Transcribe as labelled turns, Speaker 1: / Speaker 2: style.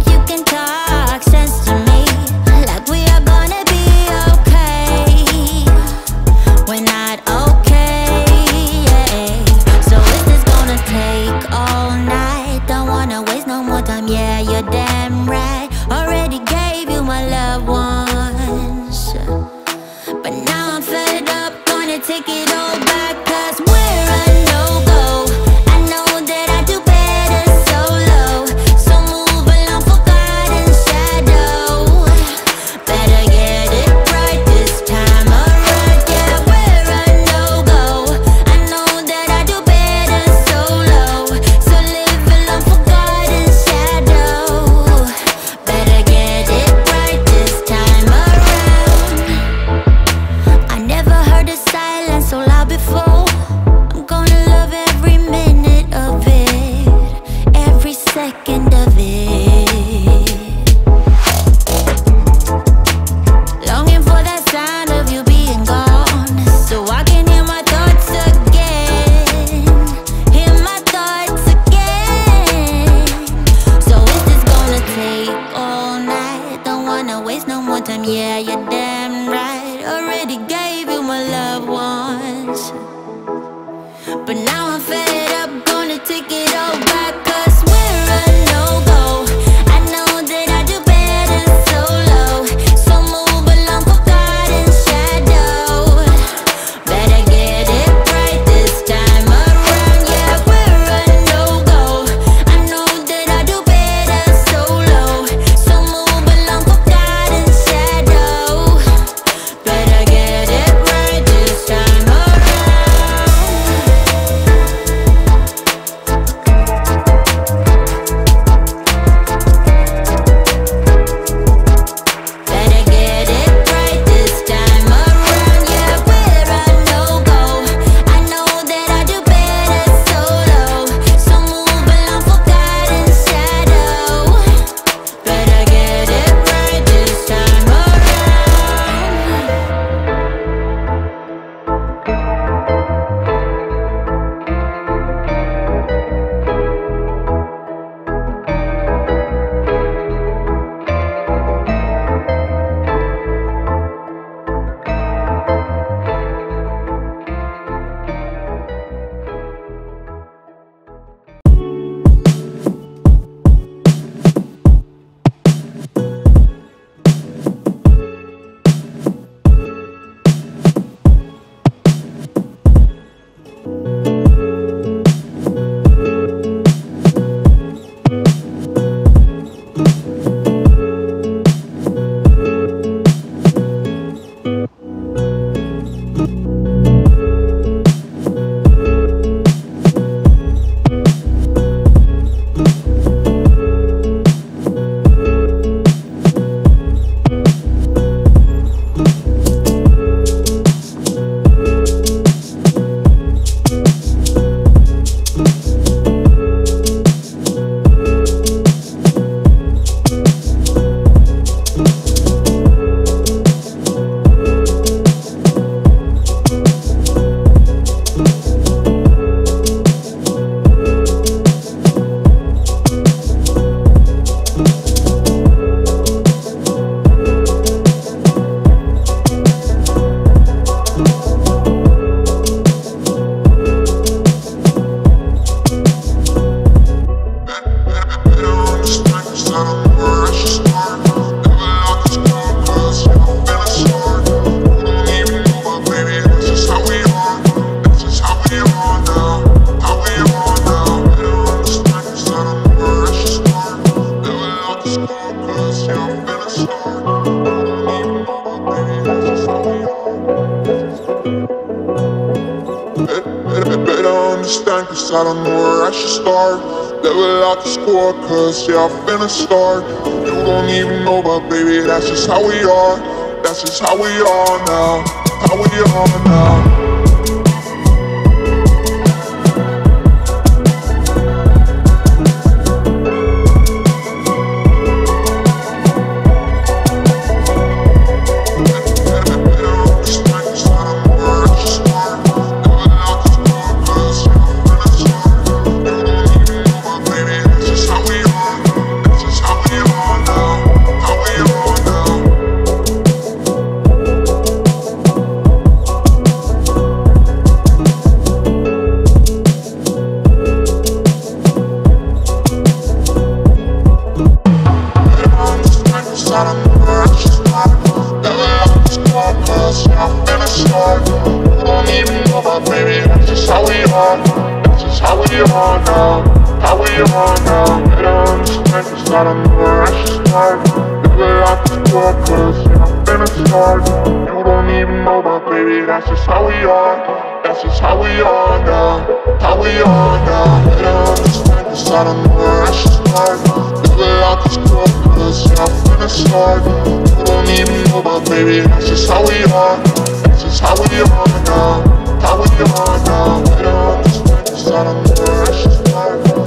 Speaker 1: think you can talk sense to me? time, yeah, you're damn right. Already gave you my love once, but now I'm fed.
Speaker 2: Start. Level out the score, cause yeah, I'm finna start. You don't even know, but baby, that's just how we are. That's just how we are now. How we are now. last it's i You don't even know, but baby, that's just how we are That's just how we are now How we are now Later on this night, just out the